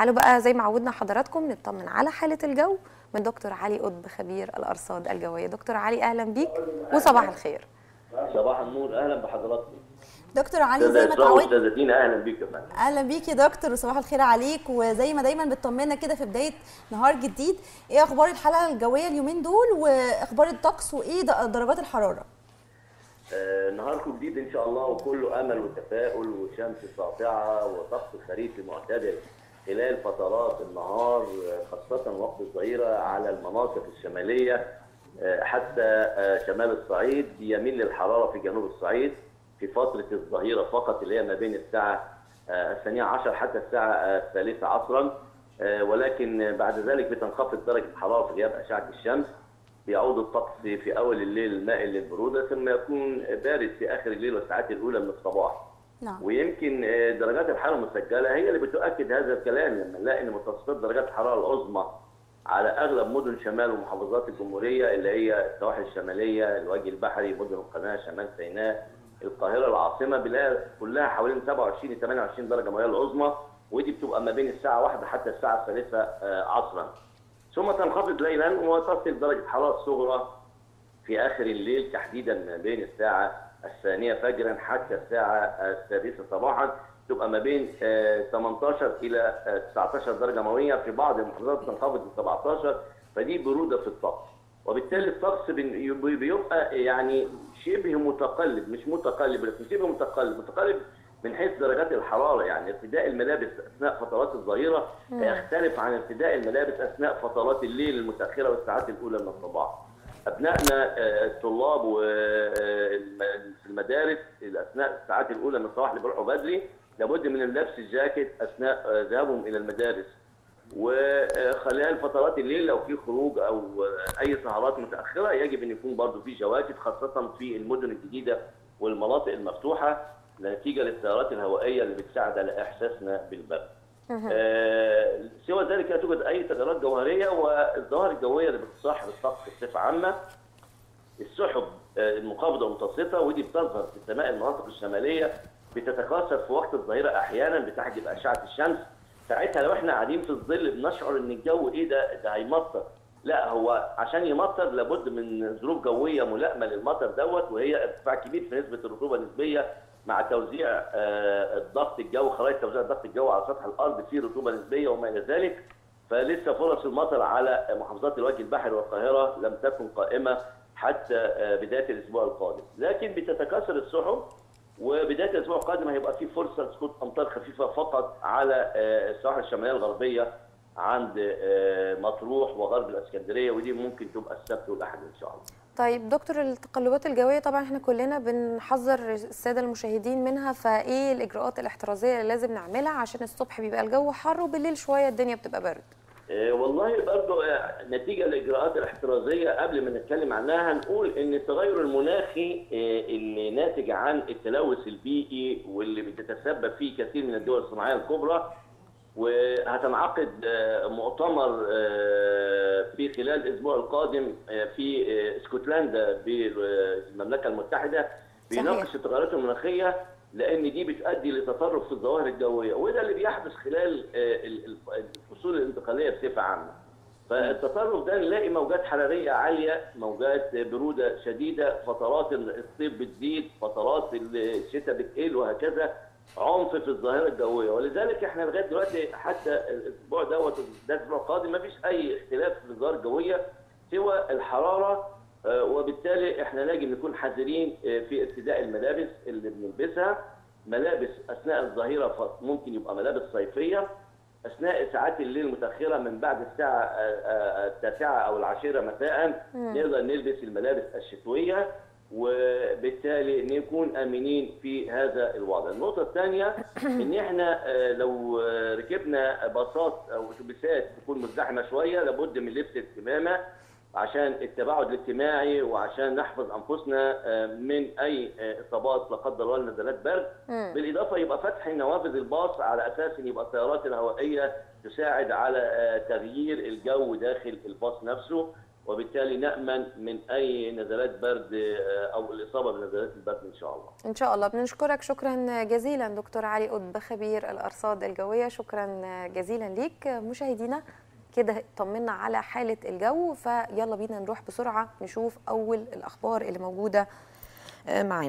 تعالوا بقى زي ما عودنا حضراتكم نطمن على حالة الجو من دكتور علي قطب خبير الأرصاد الجوية. دكتور علي أهلا بيك وصباح الخير. صباح النور أهلا بحضراتكم. دكتور علي زي ما دينا أهلا بيك يا فندم. أهلا بيك يا دكتور وصباح الخير عليك. وزي ما دايما بتطمنا كده في بداية نهار جديد إيه أخبار الحلقة الجوية اليومين دول؟ وأخبار الطقس وإيه درجات الحرارة؟ آه، نهاركم جديد إن شاء الله وكله أمل وتفاؤل وشمس ساطعه وطقس خريفي معتدل خلال فترات النهار خاصة وقت الظهيرة على المناطق الشمالية آه، حتى آه، شمال الصعيد يميل للحرارة في جنوب الصعيد في فترة الظهيرة فقط اللي هي ما بين الساعة آه، الثانية عشر حتى الساعة آه، الثالثة عصرا ولكن بعد ذلك بتنخفض درجة الحرارة في غياب أشعة الشمس بيعود الطقس في أول الليل مائل للبرودة ثم يكون بارد في آخر الليل والساعات الأولى من الصباح. نعم ويمكن آه، درجات الحرارة المسجلة هي اللي بتؤكد هذا الكلام لما نلاقي إن متوسطات درجات الحرارة العظمى على أغلب مدن شمال ومحافظات الجمهورية اللي هي السواحل الشمالية، الوجه البحري، مدن القناة، شمال سيناء، القاهرة العاصمة بنلاقي كلها حوالين 27 ل 28 درجة مئوية العظمى ودي بتبقى ما بين الساعة 1 حتى الساعة الثالثة آه، عصرا. ثم تنخفض ليلا وتصل درجة الحراره الصغرى في آخر الليل تحديدا ما بين الساعة الثانية فجرا حتى الساعة السادسة صباحا تبقى ما بين آه، 18 إلى آه، 19 درجة مئوية في بعض المحافظات تنخفض ل 17 فدي برودة في الطقس. وبالتالي الطقس بيبقى يعني شبه متقلب مش متقلب لكن شبه متقلب. متقلب من حيث درجات الحرارة يعني ارتداء الملابس أثناء فترات الظهيرة يختلف عن ارتداء الملابس أثناء فترات الليل المتأخرة والساعات الأولى من الصباح. ابنائنا آه، الطلاب وفي المدارس اثناء الساعات الأولى من الصباح اللي بيروحوا بدري لابد من لبس الجاكيت أثناء آه، ذهابهم إلى المدارس. وخلال فترات الليل لو في خروج أو أي سهرات متأخرة يجب أن يكون برضه في جواكت خاصة في المدن الجديدة والمناطق المفتوحة نتيجة للتيارات الهوائية اللي بتساعد على إحساسنا بالبرد. سوى ذلك لا توجد أي تغيرات جوهرية والظواهر الجوية اللي بتصاحب الطقس بصفة عامة السحب آه، المنخفضه والمتوسطة ودي بتظهر في سماء المناطق الشمالية بتتكاثر في وقت الظهيرة أحيانا بتحجب أشعة الشمس. ساعتها لو إحنا قاعدين في الظل بنشعر إن الجو إيه ده؟ ده هيمطر. لا هو عشان يمطر لابد من ظروف جوية ملائمة للمطر دوت وهي ارتفاع كبير في نسبة الرطوبة النسبية مع توزيع آه، الضغط الجوي خرائط توزيع الضغط الجوي على سطح الأرض في رطوبة نسبية وما إلى ذلك. فلسه فرص المطر على محافظات الوجه البحري والقاهرة لم تكن قائمة حتى آه، بداية الأسبوع القادم. لكن بتتكاثر السحب وبداية الأسبوع القادم هيبقى في فرصة سقوط أمطار خفيفة فقط على آه، السواحل الشمالية الغربية عند مطروح وغرب الإسكندرية ودي ممكن تبقى السبت والأحد إن شاء الله. طيب دكتور التقلبات الجوية طبعا إحنا كلنا بنحذر السادة المشاهدين منها فإيه الإجراءات الاحترازية اللي لازم نعملها؟ عشان الصبح بيبقى الجو حر وبالليل شوية الدنيا بتبقى برد. آه، والله برضو آه، نتيجة الإجراءات الاحترازية قبل ما نتكلم عنها هنقول إن التغير المناخي آه، اللي ناتج عن التلوث البيئي واللي بتتسبب فيه كثير من الدول الصناعية الكبرى وهتنعقد آه، مؤتمر آه، في خلال الأسبوع القادم آه، في اسكتلندا بالمملكة المتحدة بيناقش التغيرات المناخية لأن دي بتؤدي لتطرف في الظواهر الجوية وده اللي بيحدث خلال ال- ال- الفصول الانتقالية بصفة عامة. فالتطرف ده نلاقي موجات حرارية عالية، موجات برودة شديدة، فترات الصيف بتزيد، فترات الشتاء بتقل وهكذا عنف في الظاهرة الجوية. ولذلك إحنا لغاية دلوقتي حتى الأسبوع دوت ده الأسبوع القادم ما فيش أي اختلاف في الظاهرة الجوية سوى الحرارة آه، وبالتالي إحنا يجب نكون حذرين آه، في ارتداء الملابس اللي بنلبسها. ملابس أثناء الظهيره ممكن يبقى ملابس صيفية. أثناء ساعات الليل المتاخره من بعد الساعة آه، التاسعة أو العاشرة مساء نقدر نلبس الملابس الشتوية. وبالتالي نكون آمنين في هذا الوضع. النقطة الثانية إن إحنا آه، لو آه، ركبنا باصات أو أتوبيسات تكون مزدحمة شوية لابد من لبس الكمامه عشان التباعد الاجتماعي وعشان نحفظ أنفسنا آه، من أي اصابات لا قدر الله نزلات برد. بالإضافة يبقى فتح نوافذ الباص على أساس إن يبقى التيارات الهوائية تساعد على تغيير الجو داخل الباص نفسه. وبالتالي نأمن من أي نزلات برد آه، أو الإصابة بنزلات البرد إن شاء الله. إن شاء الله. بنشكرك. شكرا جزيلا دكتور علي قطب خبير الأرصاد الجوية. شكرا جزيلا ليك. مشاهدينا كده طمنا على حالة الجو فيلا بينا نروح بسرعة نشوف أول الأخبار اللي موجودة معانا.